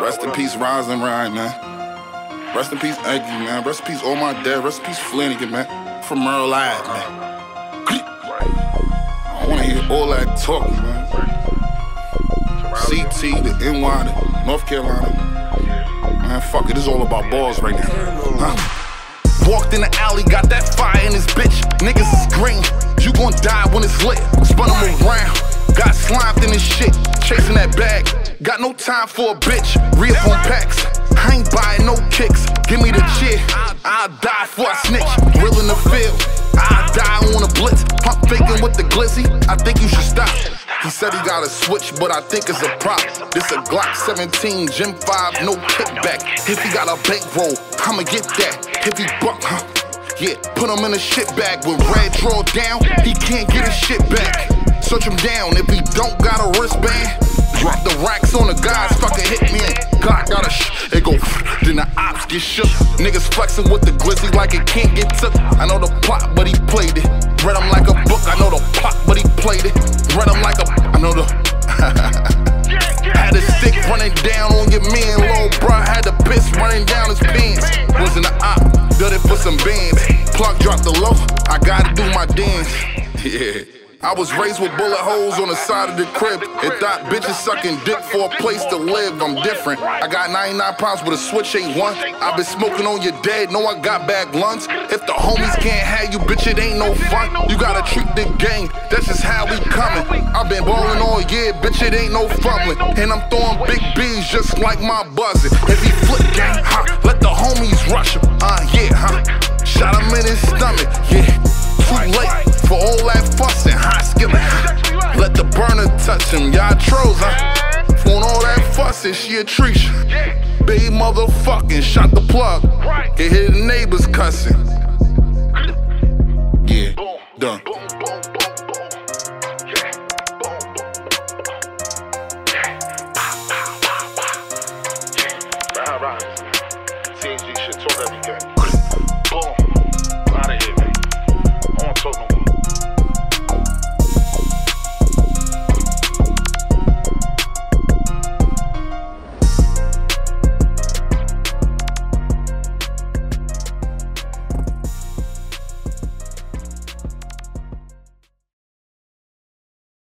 Rest in peace, Rising Ryan, man. Rest in peace, Eggy, man. Rest in peace, all my dad. Rest in peace, Flanagan, man. From Merle Ave, man. I wanna hear all that talking, man. CT, the NY, the North Carolina. Man, fuck it, it's all about balls right now. Huh? Walked in the alley, got that fire in this bitch. Niggas is green, you gon' die when it's lit. Spun them around, got slimed in this shit. Chasing that bag, got no time for a bitch. Re up on packs, I ain't buying no kicks. Give me the cheer, I'll die before I snitch. Real in the field, I'll die on a blitz. Pump faking with the glizzy, I think you should stop. He said he got a switch, but I think it's a prop. This a Glock 17, Gen 5, no kickback. If he got a bankroll, I'ma get that. If he buck, huh? Yeah, put him in a shit bag with red draw down. He can't get his shit back. Search him down if he don't got a wristband. Drop the racks on the guys, fucking hit me and Glock got a sh. It go, then the ops get shook. Niggas flexing with the glizzy like it can't get took. I know the plot, but he played it. Read him like a book, I know the plot, but he played it. Read him like a, I know the. had a stick running down on your man, little bruh. Had the piss running down his pants. Was in the op, did it for some bands. Plug dropped the low, I gotta do my dance. Yeah. I was raised with bullet holes on the side of the crib. And thought bitches sucking dick for a place to live. I'm different. I got 99 pounds with a switch ain't one. i been smoking on your dead, know I got bag lungs. If the homies can't have you, bitch, it ain't no fun. You gotta treat the gang, that's just how we coming. I've been ballin' all year, bitch, it ain't no fumbling. And I'm throwing big B's just like my buzzing. If he flip gang, huh? Let the homies rush him. Uh, yeah, huh? touch him, y'all trolls. I want all that fussing, she a treasure. Baby motherfucking shot the plug. It hit the neighbors cussing. Yeah, done. CG.